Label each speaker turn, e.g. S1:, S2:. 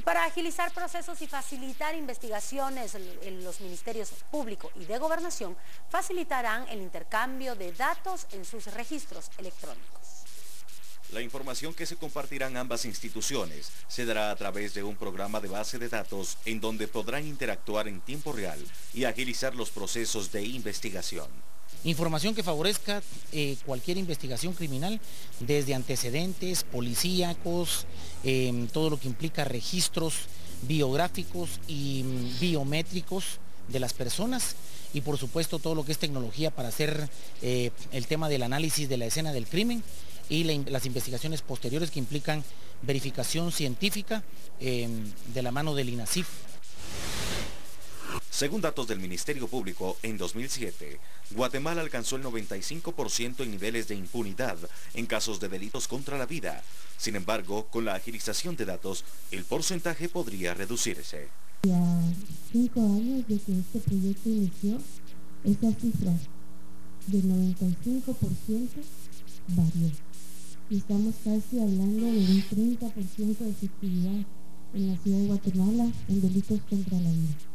S1: Y para agilizar procesos y facilitar investigaciones, en los ministerios público y de gobernación facilitarán el intercambio de datos en sus registros electrónicos.
S2: La información que se compartirán ambas instituciones se dará a través de un programa de base de datos en donde podrán interactuar en tiempo real y agilizar los procesos de investigación.
S3: Información que favorezca eh, cualquier investigación criminal, desde antecedentes, policíacos, em, todo lo que implica registros biográficos y mm, biométricos de las personas y por supuesto todo lo que es tecnología para hacer eh, el tema del análisis de la escena del crimen y las investigaciones posteriores que implican verificación científica em, de la mano del INACIF.
S2: Según datos del Ministerio Público, en 2007, Guatemala alcanzó el 95% en niveles de impunidad en casos de delitos contra la vida. Sin embargo, con la agilización de datos, el porcentaje podría reducirse.
S4: Ya cinco años de que este proyecto inició, esa cifra del 95% varió estamos casi hablando de un 30% de efectividad en la ciudad de Guatemala en delitos contra la vida.